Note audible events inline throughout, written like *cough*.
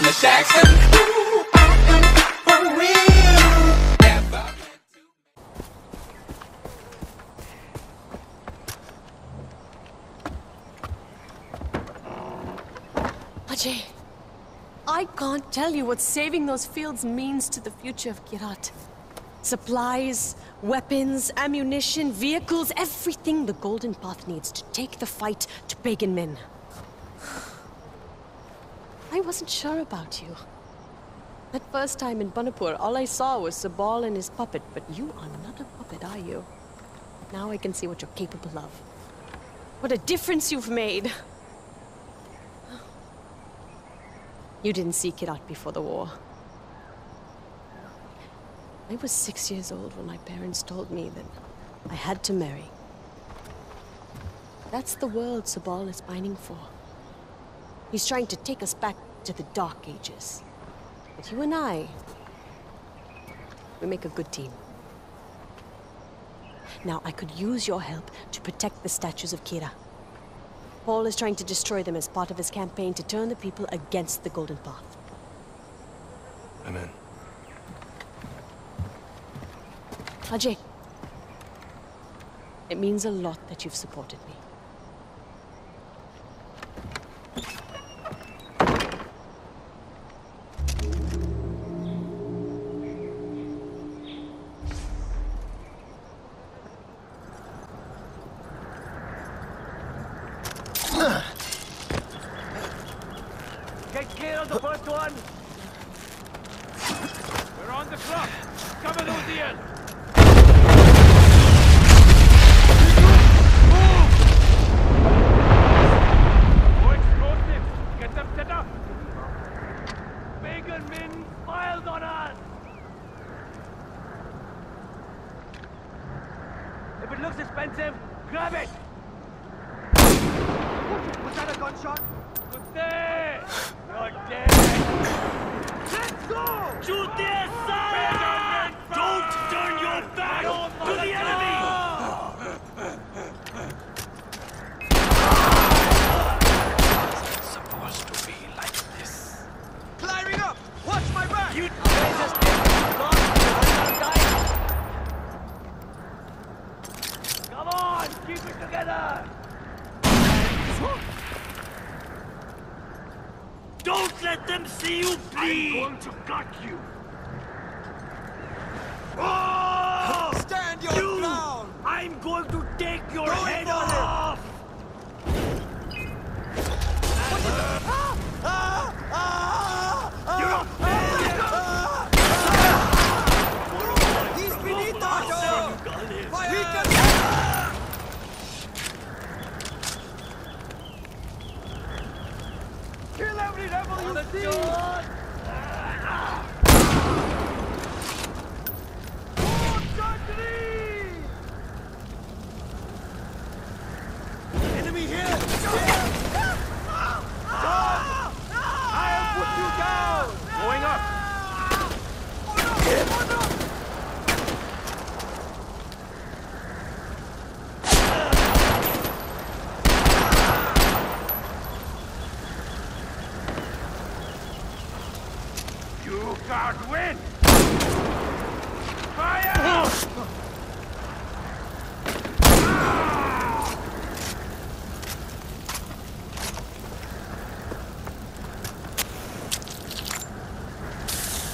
Jackson. Ajay, I can't tell you what saving those fields means to the future of Kyrat. Supplies, weapons, ammunition, vehicles, everything the Golden Path needs to take the fight to Pagan Min. I wasn't sure about you. That first time in Banapur, all I saw was Sabal and his puppet, but you are not a puppet, are you? Now I can see what you're capable of. What a difference you've made! You didn't seek it out before the war. I was six years old when my parents told me that I had to marry. That's the world Sabal is pining for. He's trying to take us back to the Dark Ages. But you and I, we make a good team. Now, I could use your help to protect the statues of Kyra. Paul is trying to destroy them as part of his campaign to turn the people against the Golden Path. Amen. Ajay, it means a lot that you've supported me. Get clear on the first one. We're on the clock. Cover Uziel. More explosives. Get them set up. Pagan Min smiles on us. If it looks expensive, grab it. Was that a gunshot? Good day. You're dead. Let's go! Shoot the side! Don't turn your back to the enemy! Supposed to be like this. Climbing up! Watch my back! You just Come on! Keep it together! Don't let them see you bleed! I'm going to gut you! Oh! Stand your you, ground! I'm going to take your head off! You're not He's beneath us! Fire! Kill every rebel you see! Enemy here! I have put you down! Going up! You can't win! Fire!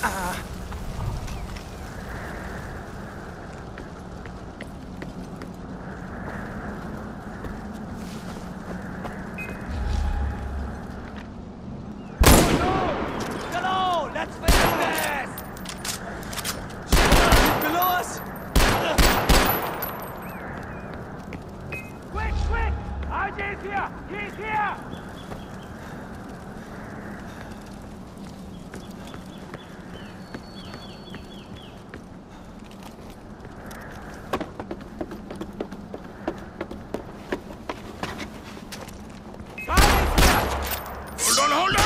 Hello! Let's finish this! Below us! Quick, quick! RJ's here! He's here! Hold on, hold on!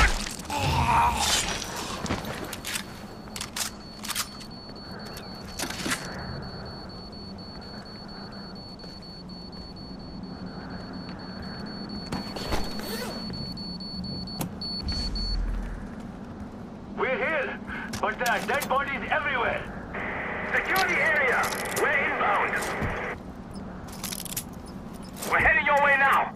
What's that? Dead bodies everywhere. Secure the area. We're inbound. We're heading your way now.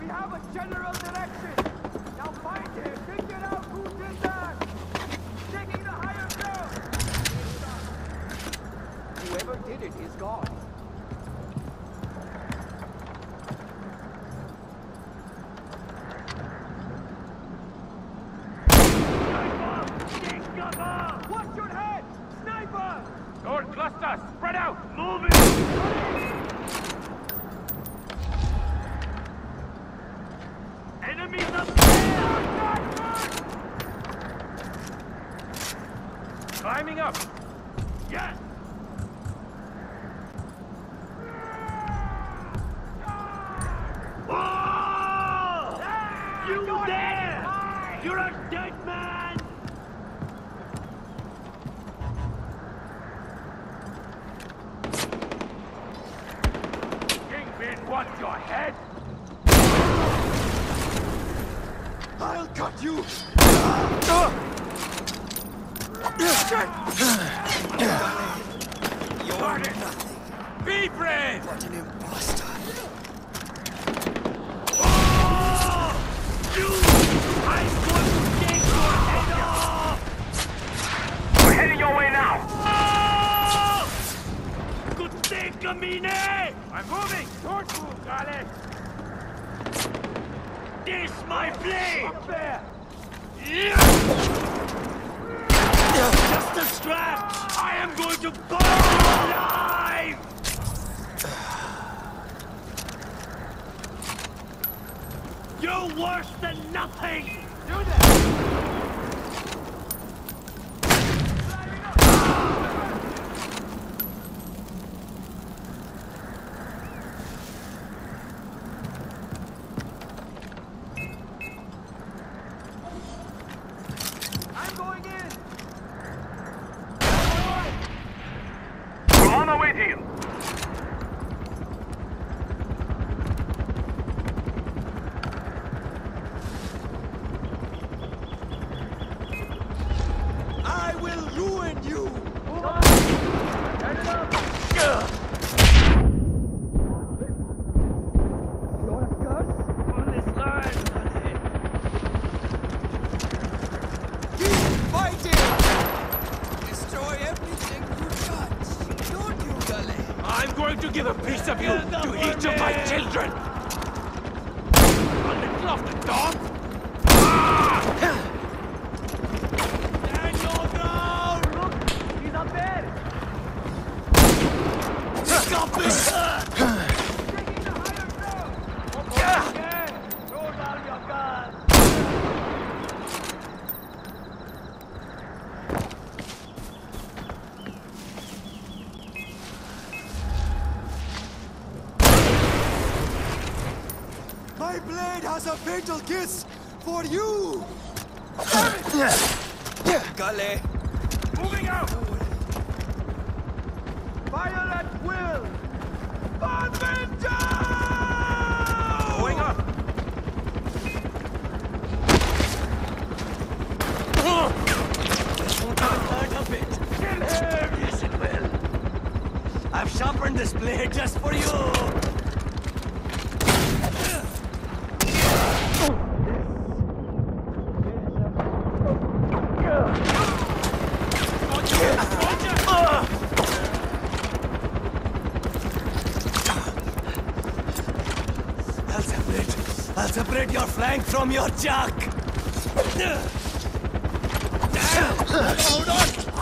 We have a general direction. Now find him. Figure out who did that. Taking the higher ground. Whoever did it is gone. Watch your head! Sniper! North cluster, spread out. Moving. Enemies up there. Climbing up. Yes. Wants your head! I'll cut you! You're nothing. Be brave! What an imposter. Oh! You! Kamine! I'm moving! Towards you, Ghale! This my blade! Up there! Just a strap! I am going to burn you alive! *sighs* You're worse than nothing! Do that! I'm going in! We're on our way to you! I will ruin you! Keep fighting! Destroy everything you touch! Don't you, Gully? I'm going to give a piece of you to each of my children! A little of the dog? Stand your! Look! He's up there! Stop this! Taking the higher ground! Yeah! Throw down your gun! My blade has a fatal kiss for you! Ghale! Moving out! Fire at will! Bonventure! Going up! Hurt a bit. Kill him! Yes, it will. I've sharpened this blade just for you. I'll separate. I'll separate your flank from your jack. Hold on.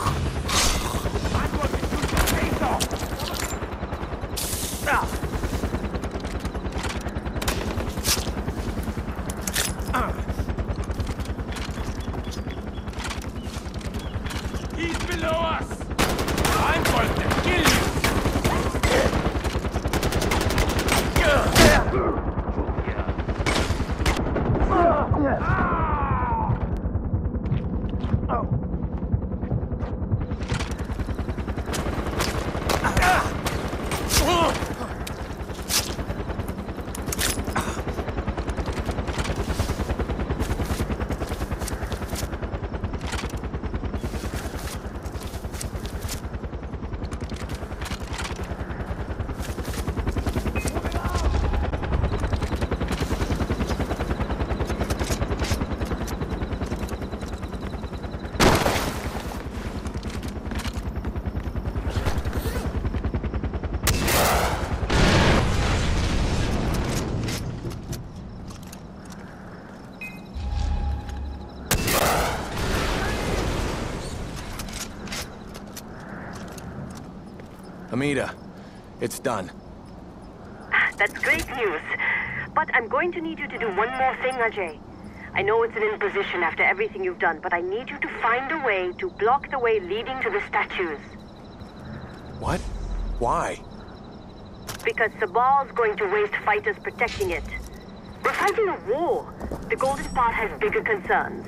Amita, it's done. That's great news. But I'm going to need you to do one more thing, Ajay. I know it's an imposition after everything you've done, but I need you to find a way to block the way leading to the statues. What? Why? Because Sabal's going to waste fighters protecting it. We're fighting a war. The Golden Path has bigger concerns.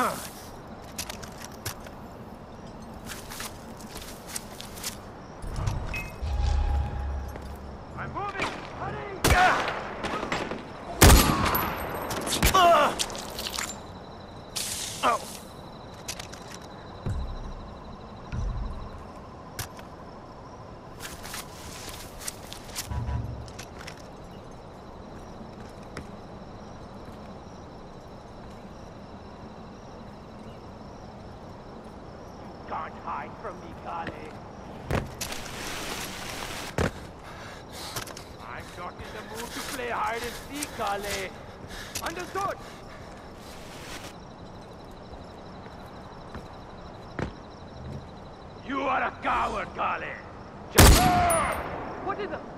I'm moving! Hurry! Can't hide from me, Ghale. I'm not in the mood to play hide and seek, Ghale. Understood! You are a coward, Ghale. What is it?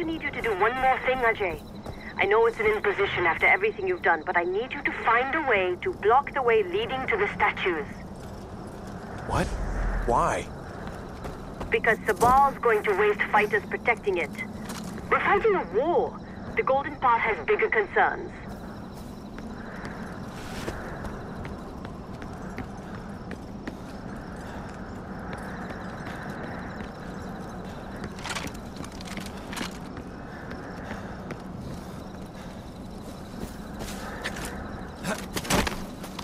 To need you to do one more thing, Ajay. I know it's an imposition after everything you've done, but I need you to find a way to block the way leading to the statues. What? Why? Because Sabal's going to waste fighters protecting it. We're fighting a war. The Golden Path has bigger concerns.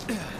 Yeah.